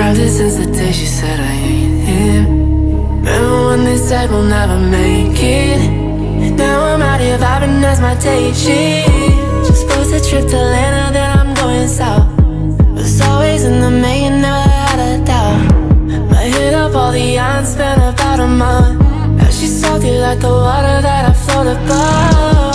it since the day she said I ain't him. Remember when they said we'll never make it? Now I'm out here vibing as my day She just booked a trip to Atlanta, then I'm going south. Was always in the making, never had a doubt. I hit up all the odds, spent about a month. Now she's salty like the water that I float above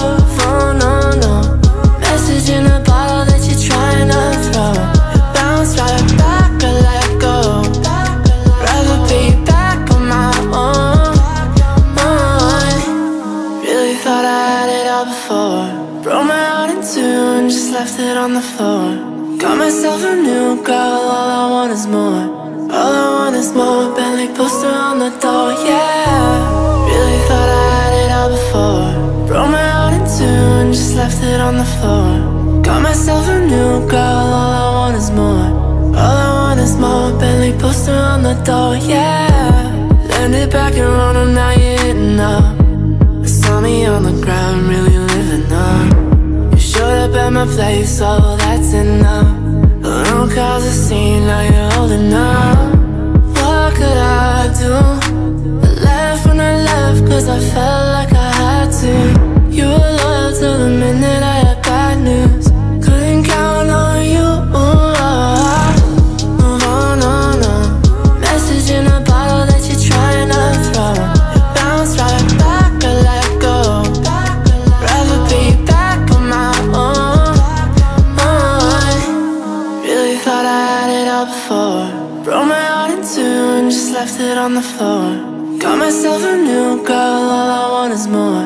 and just left it on the floor. Got myself a new girl, all I want is more. All I want is more, Bentley poster on the door, yeah. Really thought I had it all before. Broke my heart in two and just left it on the floor. Got myself a new girl, all I want is more. All I want is more, Bentley poster on the door, yeah. Landed back in Rome, now you're hitting up place, oh that's enough. Don't cause a scene, now you're holding up All before Broke my heart in two and just left it on the floor. Got myself a new girl, all I want is more.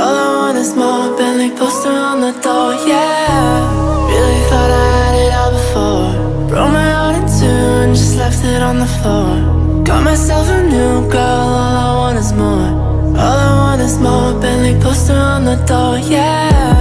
All I want is more, Bentley poster on the door, yeah. Really thought I had it all before. Broke my heart in two and just left it on the floor. Got myself a new girl, all I want is more. All I want is more, Bentley poster on the door, yeah